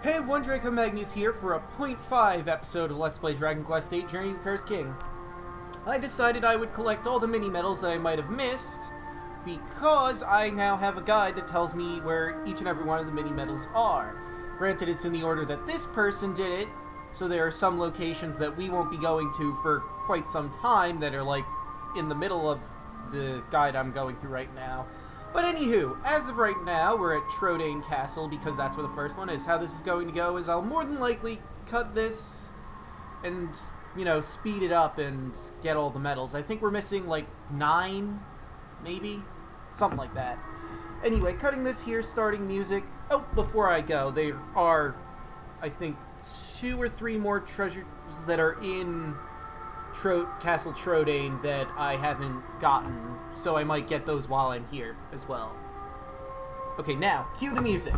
Hey everyone, Draco Magnius here for a 0.5 episode of Let's Play Dragon Quest VIII Journey to the Cursed King. I decided I would collect all the mini-medals that I might have missed, because I now have a guide that tells me where each and every one of the mini-medals are. Granted, it's in the order that this person did it, so there are some locations that we won't be going to for quite some time that are like in the middle of the guide I'm going through right now. But anywho, as of right now, we're at Trodain Castle because that's where the first one is. How this is going to go is I'll more than likely cut this and, you know, speed it up and get all the medals. I think we're missing like nine, maybe? Something like that. Anyway, cutting this here, starting music. Oh, before I go, there are, I think, two or three more treasures that are in Tro Castle Trodain that I haven't gotten, so I might get those while I'm here as well. Okay, now, cue the music.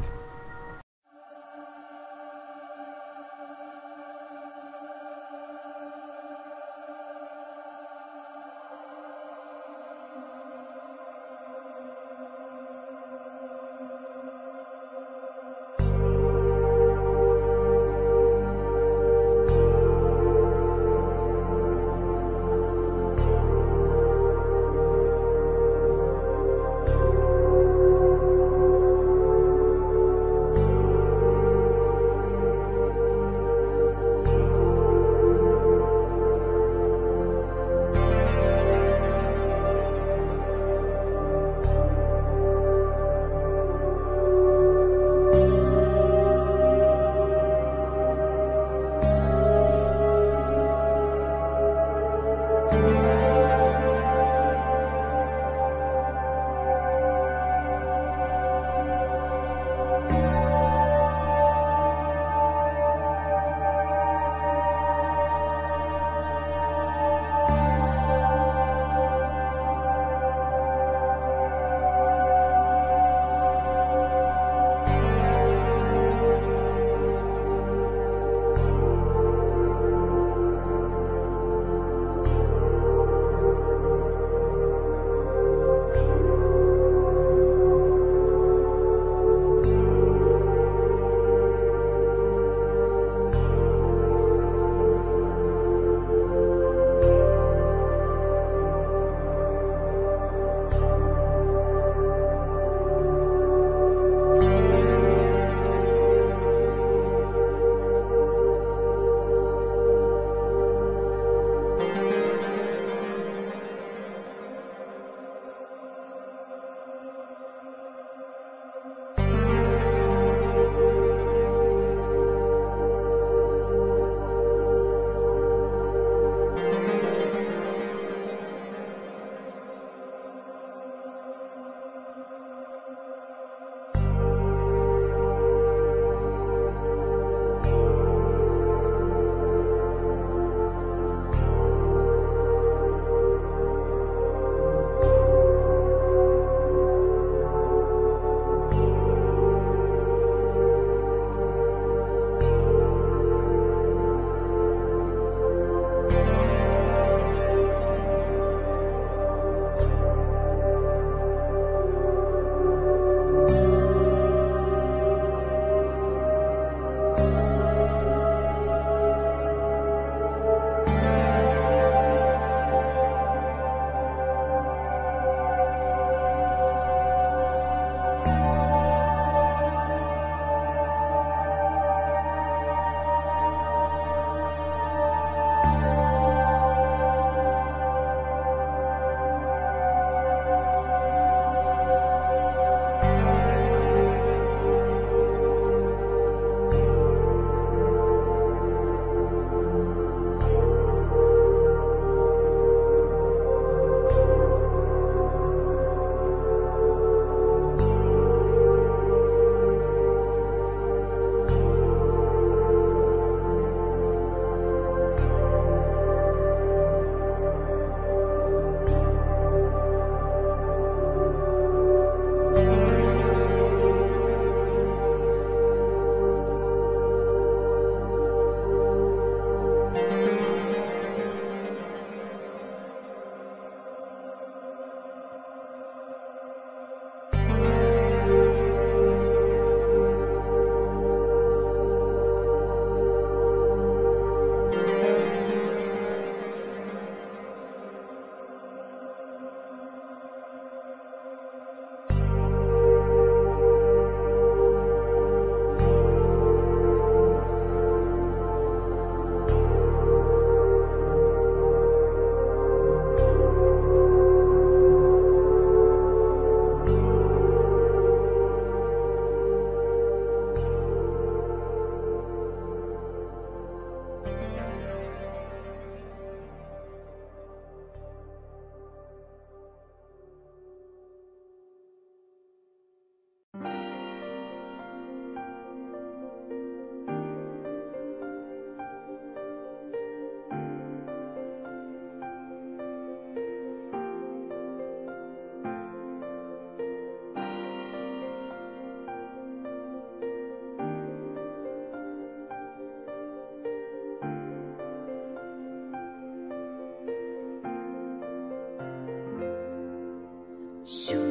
书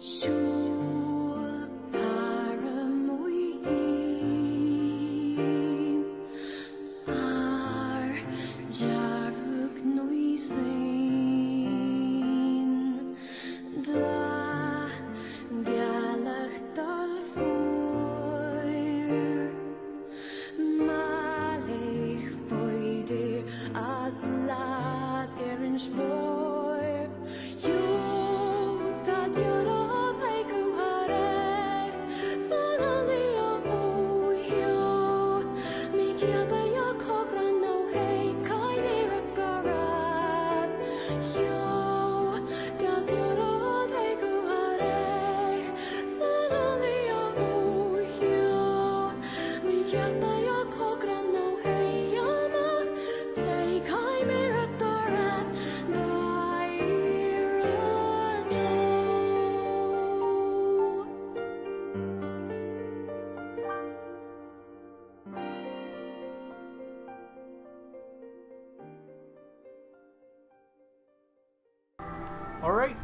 Alright,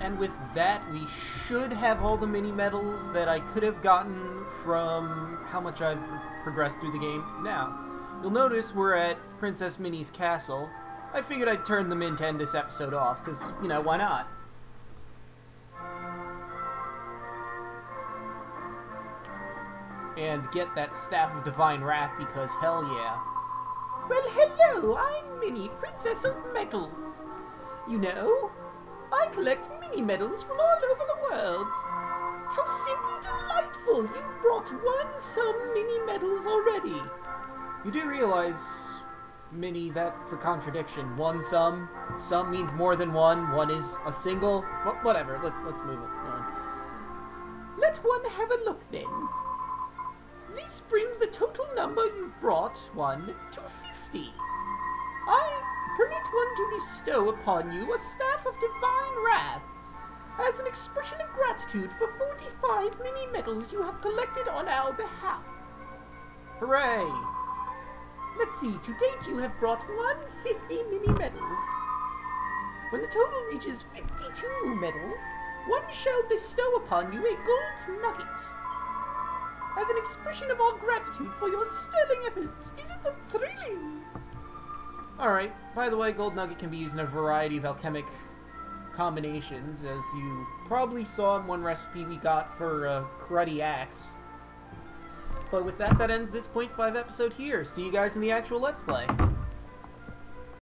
and with that, we should have all the mini medals that I could have gotten from how much I've progressed through the game. Now, you'll notice we're at Princess Minnie's castle. I figured I'd turn them in to end this episode off, because, you know, why not? And get that Staff of Divine Wrath, because hell yeah. Well, hello, I'm Minnie, Princess of Metals. You know, I collect mini medals from all over the world. How simply delightful! You've brought one some mini medals already. You do realize, Minnie, that's a contradiction. One sum, some means more than one, one is a single. Wh whatever, Let, let's move on. Let one have a look then. This brings the total number you've brought, one, to fifty. I one to bestow upon you a staff of divine wrath, as an expression of gratitude for 45 mini medals you have collected on our behalf. Hooray! Let's see, to date you have brought 150 mini medals. When the total reaches 52 medals, one shall bestow upon you a gold nugget. As an expression of our gratitude for your sterling efforts, isn't that thrilling? Alright, by the way, Gold Nugget can be used in a variety of alchemic combinations, as you probably saw in one recipe we got for a cruddy axe. But with that, that ends this point 5 episode here. See you guys in the actual Let's Play.